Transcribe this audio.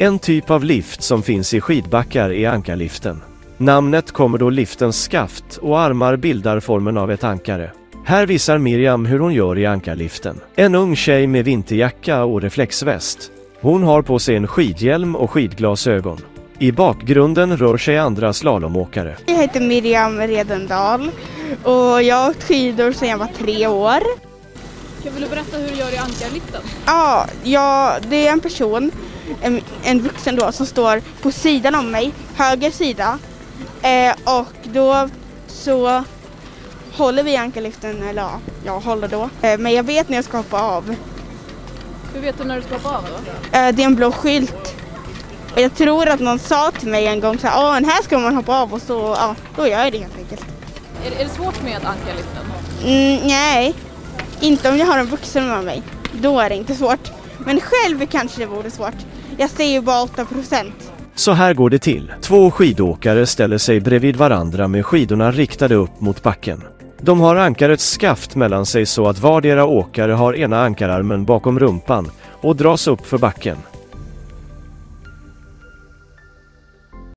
En typ av lift som finns i skidbackar är ankarliften. Namnet kommer då liftens skaft och armar bildar formen av ett ankare. Här visar Miriam hur hon gör i ankarliften. En ung tjej med vinterjacka och reflexväst. Hon har på sig en skidhjälm och skidglasögon. I bakgrunden rör sig andra slalomåkare. Jag heter Miriam Redendal och jag har åkt skidor sedan jag var tre år. Kan du berätta hur du gör i ankarliften? Ja, jag, det är en person, en, en vuxen då, som står på sidan om mig, höger sida. Eh, och då så håller vi ankarliften, eller ja, jag håller då. Eh, men jag vet när jag ska hoppa av. Hur vet du när du ska hoppa av då? Eh, det är en blå skylt. Och jag tror att någon sa till mig en gång så här, den här ska man hoppa av och så, ja, då gör jag det helt enkelt. Är, är det svårt med ankarliften? Mm, nej, inte om jag har en vuxen med mig. Då är det inte svårt. Men själv kanske det vore svårt. Jag säger ju bara 8 procent. Så här går det till. Två skidåkare ställer sig bredvid varandra med skidorna riktade upp mot backen. De har ankarets skaft mellan sig så att vardera åkare har ena ankararmen bakom rumpan och dras upp för backen.